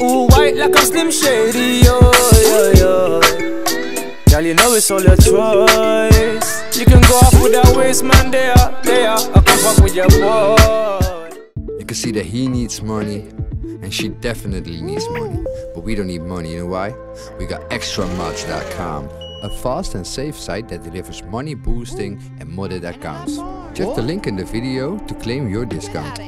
Ooh, white like a slim shady, yo, yo, yo. Girl, you know it's all your choice. You can go off with that waist, man, there, there. I come fuck with your boy. You can see that he needs money and she definitely needs money. But we don't need money, you know why? We got extramodz.com, a fast and safe site that delivers money boosting and modded accounts. Check the link in the video to claim your discount.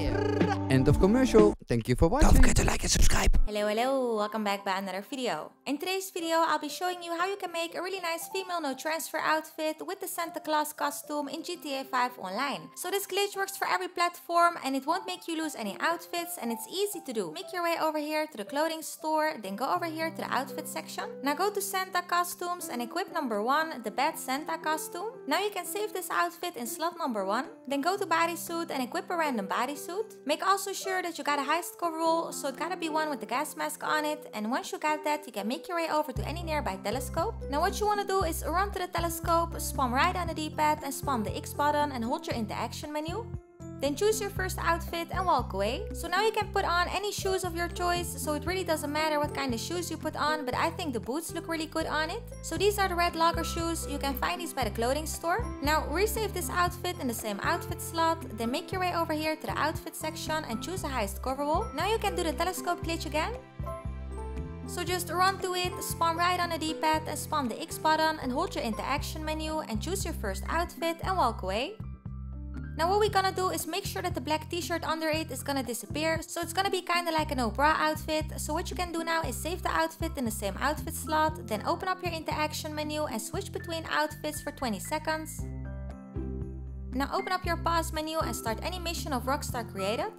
End of commercial. Thank you for watching. Don't forget to like and subscribe. Hello, hello, welcome back by another video. In today's video, I'll be showing you how you can make a really nice female no transfer outfit with the Santa Claus costume in GTA 5 online. So this glitch works for every platform and it won't make you lose any outfits and it's easy to do. Make your way over here to the clothing store, then go over here to the outfit section. Now go to Santa costumes and equip number 1, the bad Santa costume. Now you can save this outfit in slot number 1. Then go to bodysuit and equip a random bodysuit. Make also sure that you got a high score coverall, so it gotta be one with the gas mask on it. And once you got that, you can make your way over to any nearby telescope. Now what you wanna do is run to the telescope, spam right on the D-pad and spam the X button and hold your interaction menu. Then choose your first outfit and walk away. So now you can put on any shoes of your choice, so it really doesn't matter what kind of shoes you put on, but I think the boots look really good on it. So these are the red logger shoes, you can find these by the clothing store. Now resave this outfit in the same outfit slot, then make your way over here to the outfit section and choose the highest coverall. Now you can do the telescope glitch again. So just run to it, spawn right on the D-pad and spawn the X button and hold your interaction menu and choose your first outfit and walk away. Now what we're gonna do is make sure that the black t-shirt under it is gonna disappear. So it's gonna be kinda like a no bra outfit. So what you can do now is save the outfit in the same outfit slot. Then open up your interaction menu and switch between outfits for 20 seconds. Now open up your pause menu and start any mission of Rockstar created.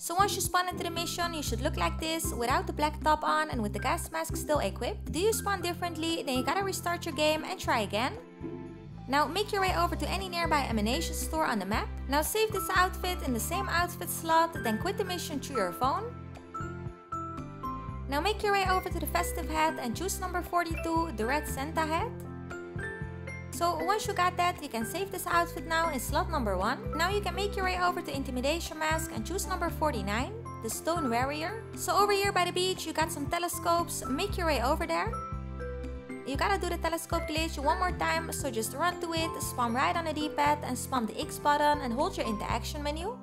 So once you spawn into the mission, you should look like this, without the black top on and with the gas mask still equipped. Do you spawn differently, then you gotta restart your game and try again. Now make your way over to any nearby ammunition store on the map. Now save this outfit in the same outfit slot, then quit the mission through your phone. Now make your way over to the festive hat and choose number 42, the red Santa hat. So once you got that, you can save this outfit now in slot number 1. Now you can make your way over to Intimidation Mask and choose number 49, the Stone Warrior. So over here by the beach, you got some telescopes, make your way over there. You gotta do the telescope glitch one more time, so just run to it, spam right on the D-pad and spam the X button and hold your interaction menu.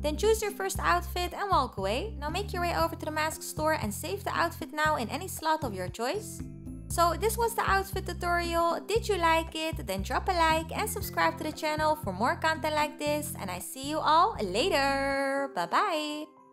Then choose your first outfit and walk away. Now make your way over to the mask store and save the outfit now in any slot of your choice. So this was the outfit tutorial. Did you like it? Then drop a like and subscribe to the channel for more content like this. And I see you all later. Bye bye.